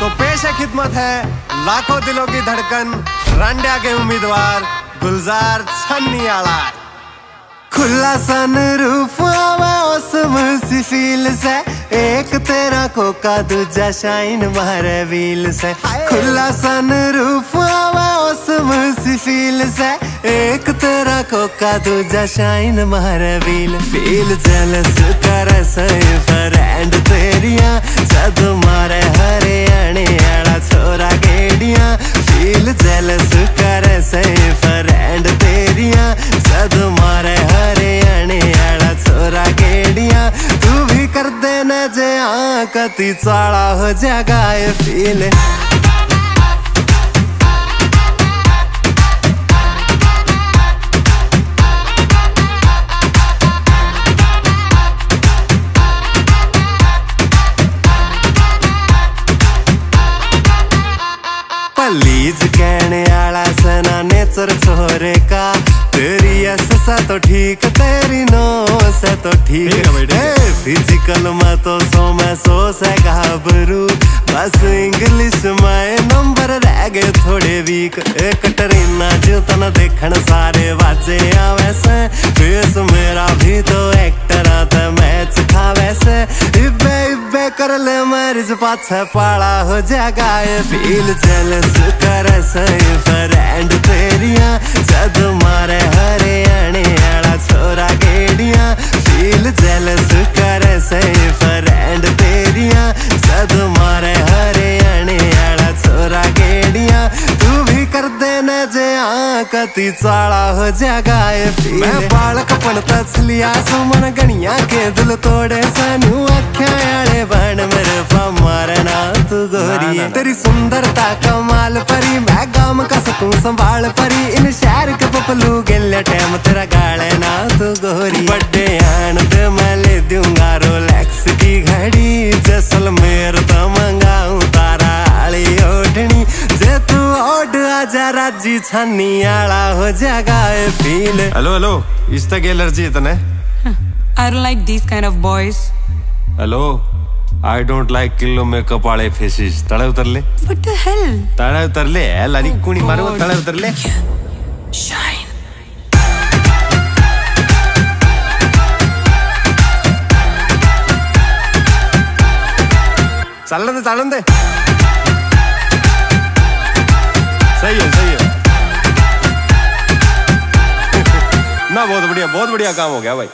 तो पेश है खिदमत है। लाखों दिलों की धड़कन रांडिया के उम्मीदवार, गुलजार छन्नियाला खुला सन रूफ सी से, एक तेरा कोका दूजा शाइन मारे व्हील से। खुला सन रूफ सी फील से, एक तेरा कोका दूजा शाइन मारे व्हील फील जेलस कर सही फ्रेंड तेरिया सही फ्रेंड तेरिया। सद मारे हरियाणे आड़ा छोरा गेड़िया तू भी कर देना जे कति चाड़ा हो जागा फील कहने आला सना नेचर छोरे का तेरी ऐसा तो ठीक तेरी नो से तो ठीक है फ़िज़िकल में तो सो मैं सो से घाबरू बस इंग्लिश में नंबर रह गए थोड़े वीक एक टरीना जो तना देखण कर ले मरीज़ पाछे पाला हो जागा फील जेलस कर सही फ्रेंड तेरिया। जद मारे हरियाणे आड़ा छोरा गेड़िया। फील जेलस कर सही फ्रेंड तेरिया। जद मारे हरियाणे आड़ा छोरा गेड़िया। तू भी कर देना जे कति चाला हो जगाए मैं बालक पण तसलिया सुमन गणिया के दिल तोड़े सनू। परी सुंदरता कमाल परी मैं गाम का सकूँ संभाल परी। इन शहर के पपलू गेले टाइम तेरा गाले ना तू गोरी। बड़े आन ते मैं ले दूँगा रोलेक्स की घड़ी जैसलमेर तो मंगाऊ तारा आली ओढ़नी। जे तू ओढ़ आजा राज़ी छानी आला हो जागा फील हेलो हेलो इस तक एलर्जी इतने? I don't like this kind of boys hello I don't like kilo makeup वाले faces. तड़े उतर ले. What the hell? तड़े उतर ले. लारी oh कुनी मारो तड़े उतर ले. Shine. चालन दे चालन दे. सही है सही है. ना बहुत बढ़िया बहुत बढ़िया काम हो गया भाई.